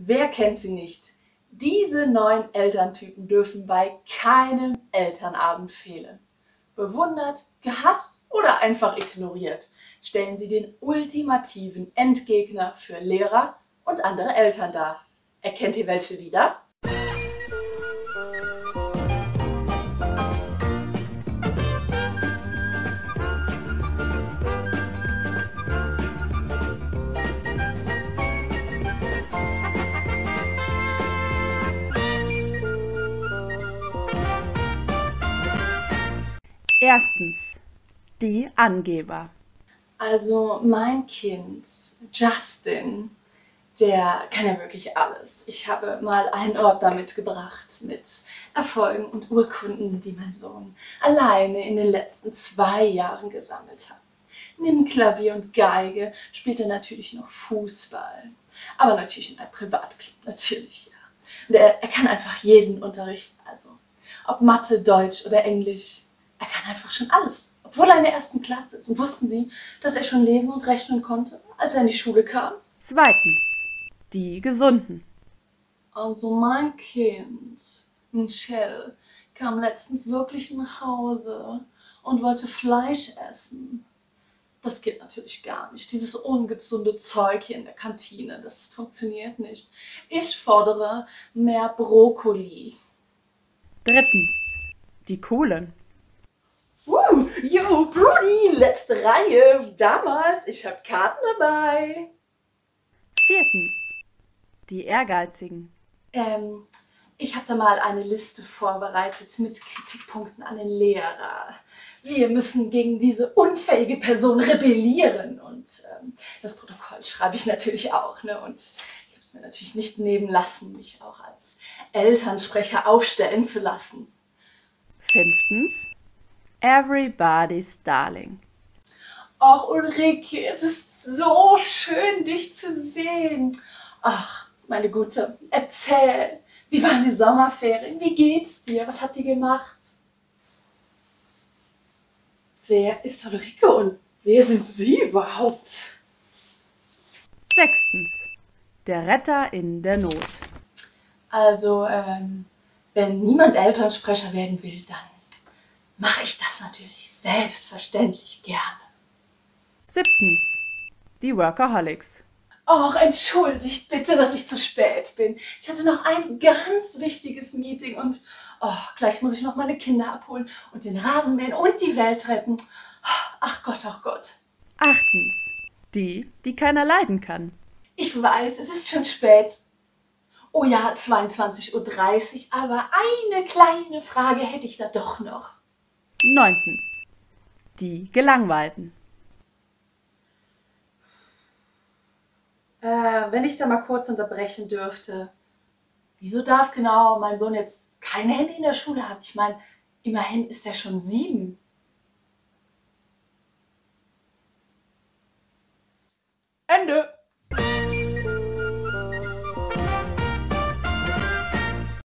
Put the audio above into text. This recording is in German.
Wer kennt sie nicht? Diese neun Elterntypen dürfen bei keinem Elternabend fehlen. Bewundert, gehasst oder einfach ignoriert, stellen sie den ultimativen Endgegner für Lehrer und andere Eltern dar. Erkennt ihr welche wieder? Erstens. Die Angeber. Also mein Kind, Justin, der kann ja wirklich alles. Ich habe mal einen Ordner mitgebracht mit Erfolgen und Urkunden, die mein Sohn alleine in den letzten zwei Jahren gesammelt hat. Neben Klavier und Geige spielt er natürlich noch Fußball. Aber natürlich in einem Privatclub, natürlich, ja. Und er, er kann einfach jeden unterrichten, also ob Mathe, Deutsch oder Englisch. Er kann einfach schon alles, obwohl er in der ersten Klasse ist. Und wussten Sie, dass er schon lesen und rechnen konnte, als er in die Schule kam? Zweitens. Die Gesunden. Also mein Kind, Michelle, kam letztens wirklich nach Hause und wollte Fleisch essen. Das geht natürlich gar nicht. Dieses ungesunde Zeug hier in der Kantine, das funktioniert nicht. Ich fordere mehr Brokkoli. Drittens. Die Coolen. Yo, Brudi, letzte Reihe, wie damals. Ich habe Karten dabei. Viertens. Die Ehrgeizigen. Ähm, ich habe da mal eine Liste vorbereitet mit Kritikpunkten an den Lehrer. Wir müssen gegen diese unfähige Person rebellieren. Und ähm, das Protokoll schreibe ich natürlich auch. Ne? Und ich habe es mir natürlich nicht nehmen lassen, mich auch als Elternsprecher aufstellen zu lassen. Fünftens. Everybody's Darling. Ach, Ulrike, es ist so schön, dich zu sehen. Ach, meine Gute, erzähl. Wie waren die Sommerferien? Wie geht's dir? Was habt ihr gemacht? Wer ist Ulrike und wer sind Sie überhaupt? Sechstens. Der Retter in der Not. Also, ähm, wenn niemand Elternsprecher werden will, dann mache ich das natürlich selbstverständlich gerne. Siebtens. Die Workaholics. Och, entschuldigt bitte, dass ich zu spät bin. Ich hatte noch ein ganz wichtiges Meeting und oh, gleich muss ich noch meine Kinder abholen und den Rasen mähen und die Welt retten. Ach Gott, ach Gott. Achtens. Die, die keiner leiden kann. Ich weiß, es ist schon spät. Oh ja, 22.30 Uhr, aber eine kleine Frage hätte ich da doch noch. Neuntens. Die Gelangweilten. Äh, wenn ich da mal kurz unterbrechen dürfte. Wieso darf genau mein Sohn jetzt kein Handy in der Schule haben? Ich meine, immerhin ist er schon sieben.